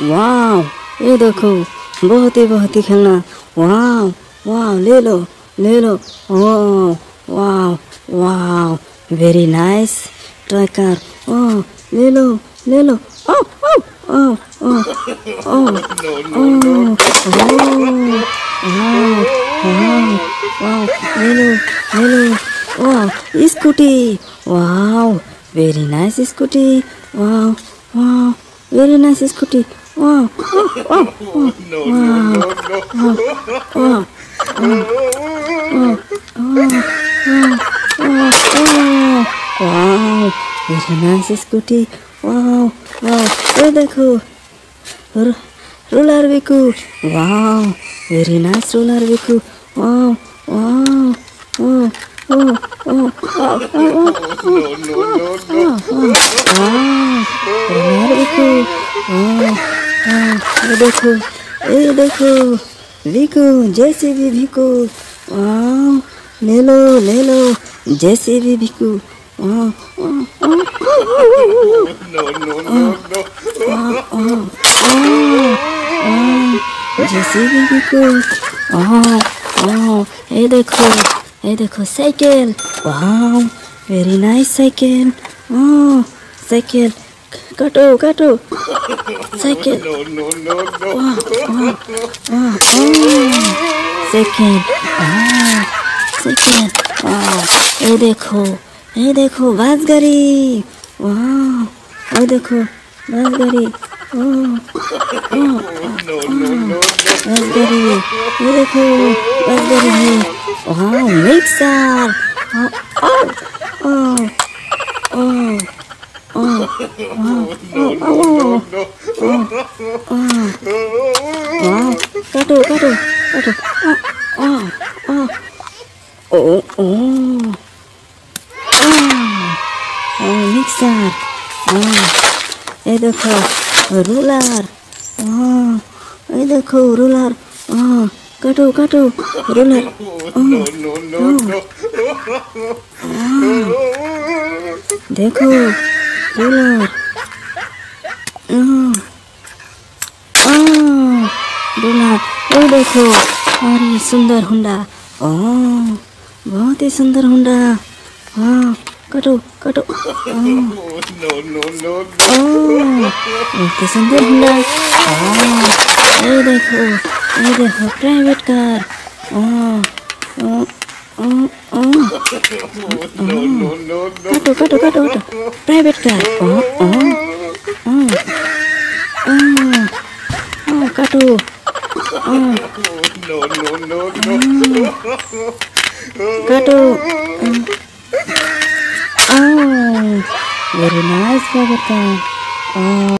वाह ये देखो बहुत ही बहुत ही खेलना। वाह वाह ले लो ले लो। ओ वाह वाह वेरी नाइस ट्राई कर ओ ले लो ले लो। ओ ओ ओ ओ ओ ओ वाह वाह ले लो ले लो। वाह स्कूटी वाह वेरी नाइस स्कूटी वाह वाह वेरी नाइस स्कूटी वाह वाह वाह वाह वेरी नाइस स्कूटी वाह वाह ये देखो रोलर बिकू वाह वेरी नाइस रोलर बिकू वाह वाह वाह रोलर बिकू ये देखो ये देखो भिकू जैसे भी भिकू ले लो ले लो जैसे भी भिकू जैसे भी भिकू ये देखो ये देखो साइकिल वाह वेरी नाइस साइकिल साइकिल काटो काटो साइकिल सेकेंड सेकेंड ये देखो ये देखो बस गाड़ी वाह ये देखो बस गाड़ी बस गाड़ी ये देखो बस गाड़ी है वाह मिक्सर वाह काटो काटो काटो ओ ओ मिक्सर ये देखो रूलर ये देखो रूलर काटो काटो रूलर देखो रूलर रूलर वो देखो अरे सुंदर हुंडा ओ बहुत ही सुंदर हुंडा हाँ कटो कटो बहुत ही सुंदर हुंडा ये देखो ini deh oh, private car. Oh oh oh oh. Oh kado kado kado kado. Private car. Oh oh oh. Oh. Oh kado. oh. oh. Kado. Oh. oh. Very nice private car. Oh.